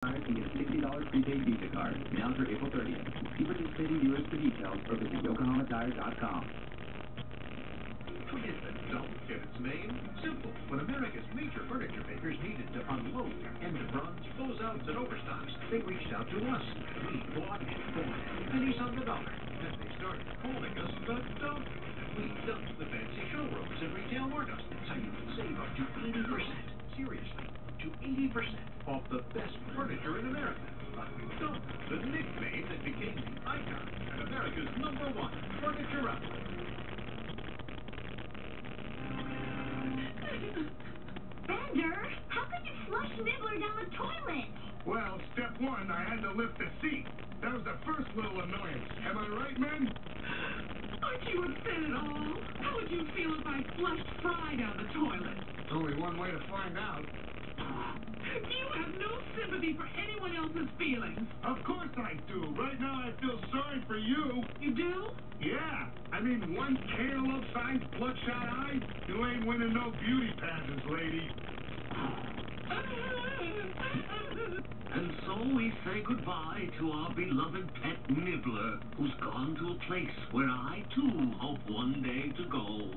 Buyers can get a $60 prepaid Visa card now through April 30th. See participating dealers for details or visit yokohamatire.com. Forget that don't its name. Simple. When America's major furniture makers needed to unload their end-of-runs, closeouts, and overstocks, they reached out to us. We bought and bought pennies on the dollar. Then they started calling us the dump. We dumped the fancy showrooms and retail markups, 80% off the best furniture in America. A dump, the nickname that became the icon at America's number one furniture outlet. Bender, how could you flush Nibbler down the toilet? Well, step one, I had to lift the seat. That was the first little annoyance. Am I right, men? Aren't you upset at all? How would you feel if I flushed Fry down the toilet? There's only one way to find out. You have no sympathy for anyone else's feelings. Of course I do. Right now I feel sorry for you. You do? Yeah. I mean, one cantaloupe-sized bloodshot eye? You ain't winning no beauty pageants, lady. And so we say goodbye to our beloved pet Nibbler, who's gone to a place where I too hope one day to go.